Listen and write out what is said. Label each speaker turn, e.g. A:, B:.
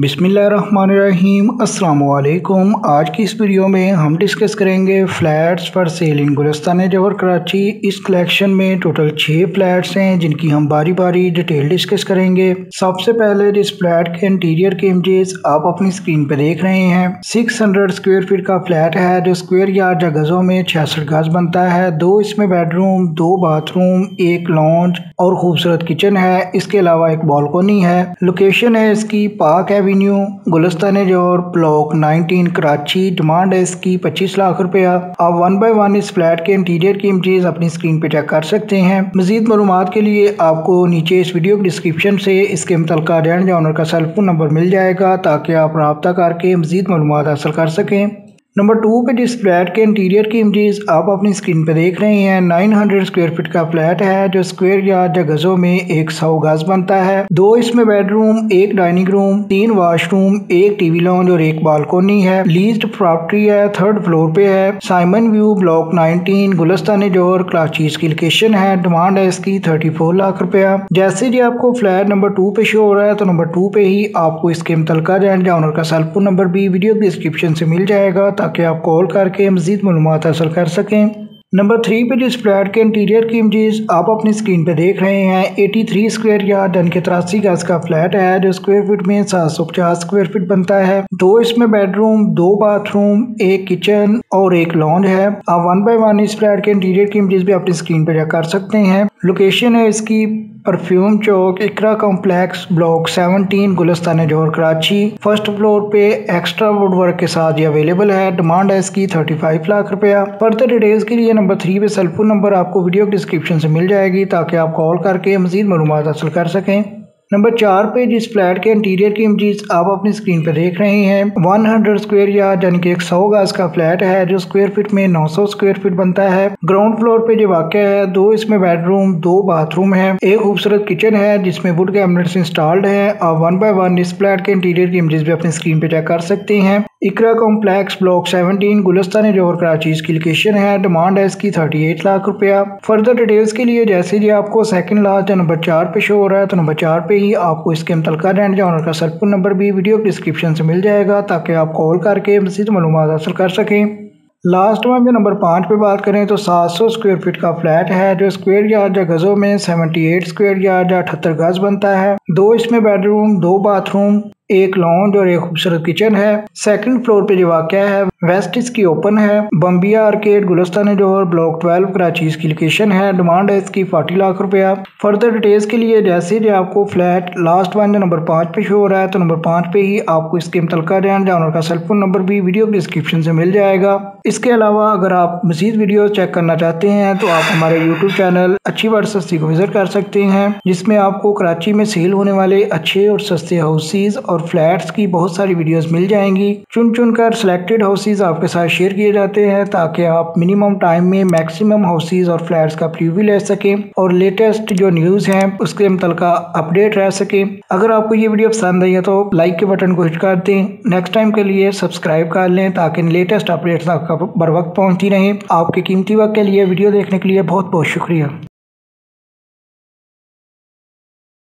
A: बिसमीम असलकुम आज की इस वीडियो में हम डिस्कस करेंगे flats for sale in Gulistan Jauhar Karachi. इस कलेक्शन में टोटल छः फ़्लैट्स हैं, जिनकी हम बारी बारी डिटेल डिस्कस करेंगे। सबसे पहले जिस फ्लैट के इंटीरियर के इमेजेस आप अपनी स्क्रीन पे देख रहे हैं 600 स्क्वायर फीट का फ्लैट है, जो स्क्वायर यार्ड या गज़ों में छियासठ गज बनता है। दो इसमें बेडरूम, दो बाथरूम, एक लॉन्च और खूबसूरत किचन है। इसके अलावा एक बालकोनी है। लोकेशन है इसकी पार्क एवेन्यू गुलस्तान ज़ोर ब्लॉक 19 कराची डिमांड है इसकी 25 लाख रुपया। आप वन बाय वन इस फ्लैट के इंटीरियर की इमेजेस अपनी स्क्रीन पे चेक कर सकते हैं। मजीद मालूम के लिए आपको नीचे इस वीडियो के डिस्क्रिप्शन से इसके मुतल रेंट ऑनर का सेलफोन नंबर मिल जाएगा, ताकि आप रबता करके मजीद मालूम हासिल कर सकें। नंबर टू पे जिस फ्लैट के इंटीरियर की इमेजेस आप अपनी स्क्रीन पे देख रहे हैं 900 स्क्वायर फीट का फ्लैट है, जो स्क्वायर यार्ड या गजों में एक सौ गज बनता है। दो इसमें बेडरूम एक डाइनिंग रूम तीन वाशरूम एक टीवी लॉन्ज और एक बालकोनी है। लीज्ड प्रॉपर्टी है थर्ड फ्लोर पे है। Simon view block 19 Gulistan Jauhar Karachi इसकी लोकेशन है। डिमांड है इसकी 34 लाख रुपया। जैसे जी आपको फ्लैट नंबर टू पे शो हो रहा है तो नंबर टू पे ही आपको इसके मुतलका रेंट ऑनर का सेलफोन नंबर भी वीडियो डिस्क्रिप्शन से मिल जाएगा। ताकि आप कॉल करके मज़ीद मालूम हासिल कर सकें। नंबर थ्री पे जिस फ्लैट के इंटीरियर की इमेजेस आप अपनी स्क्रीन पे देख रहे हैं 83 स्क्वायर या डन के तिरासी गज का फ्लैट है, जो स्क्वायर फीट में सात सौ पचास स्क्वायर फीट बनता है। दो इसमें बेडरूम दो बाथरूम एक किचन और एक लॉन्ज है। आप वन बाय वन इस फ्लैट के इंटीरियर की इमेजेस भी अपनी स्क्रीन पे कर सकते हैं। लोकेशन है इसकी perfume Chowk Iqra complex block 17 Gulistan Jauhar Karachi first floor पे एक्स्ट्रा वुड वर्क के साथ ये अवेलेबल है। डिमांड है इसकी 35 लाख रुपया। फर्दर डिटेल्स के लिए नंबर थ्री पे सेलफोन नंबर आपको वीडियो डिस्क्रिप्शन से मिल जाएगी ताकि आप कॉल करके मजीद मालूम हासिल कर सकें। नंबर चार पे जिस फ्लैट के इंटीरियर की इमेजेस आप अपनी स्क्रीन पर देख रहे हैं 100 स्क्वायर या यानी कि एक सौ गज का फ्लैट है, जो स्क्वायर फीट में 900 स्क्वायर फीट बनता है। ग्राउंड फ्लोर पे जो वाक़ है, दो इसमें बेडरूम दो बाथरूम है। एक खूबसूरत किचन है, जिसमें वुड कैबिनेट्स इंस्टॉल्ड है। आप वन बाय वन इस फ्लैट के इंटीरियर की इमेजेस भी अपनी स्क्रीन पे चेक कर सकते हैं। इकरा कॉम्प्लेक्स ब्लॉक 17 गुलस्तान जोहर कराची इसकी लोकेशन है। डिमांड है इसकी 38 लाख रुपया। फर्दर डिटेल्स के लिए जैसे जी आपको सेकंड लास्ट नंबर चार पे शो हो रहा है तो नंबर चार पे ही आपको इसके मुतलका रेंट या ऑनर का सेलफोन नंबर भी वीडियो डिस्क्रिप्शन से मिल जाएगा, ताकि आप कॉल करके मजीद मालूम हासिल कर सकें। लास्ट में जो नंबर पाँच पे बात करें तो 700 स्क्वायर फीट का फ्लैट है, जो स्क्वायर यार्ड या गज़ों में 78 स्क्वायर यार्ड या अठहत्तर गज बनता है। दो इसमें बेडरूम दो बाथरूम एक लॉन्ज और एक खूबसूरत किचन है। सेकंड फ्लोर पे जो वाक़ है वेस्ट इसकी ओपन है। बम्बिया आर्केड गुलस्तान जोहर ब्लॉक 12 कराची इसकी लोकेशन है। डिमांड है इसकी 40 लाख रुपया। फर्दर डिटेल्स के लिए जैसे जो आपको फ्लैट लास्ट वन जो नंबर पाँच पे शो हो रहा है तो नंबर पाँच पे ही आपको इसके मुतलका जानवर का सेलफोन नंबर भी वीडियो डिस्क्रिप्शन से मिल जाएगा। इसके अलावा अगर आप मजीद वीडियो चेक करना चाहते हैं तो आप हमारे यूट्यूब चैनल अच्छी बार सस्ती को विज़िट कर सकते हैं, जिसमें आपको कराची में सेल होने वाले अच्छे और सस्ते हाउसेज और फ्लैट्स की बहुत सारी वीडियोस मिल जाएँगी। चुन चुन कर सिलेक्टेड हाउसेज आपके साथ शेयर किए जाते हैं ताकि आप मिनिमम टाइम में मैक्सिमम हाउसेज और फ्लैट्स का प्रीव्यू ले सकें और लेटेस्ट जो न्यूज़ हैं, उसके मुतल अपडेट रह सके। अगर आपको ये वीडियो पसंद आई है तो लाइक के बटन को हिट कर दें। नेक्स्ट टाइम के लिए सब्सक्राइब कर लें ताकि लेटेस्ट अपडेट्स आपका बर, वक्त पहुँचती रहें। आपके कीमती वक्त के लिए वीडियो देखने के लिए बहुत बहुत शुक्रिया।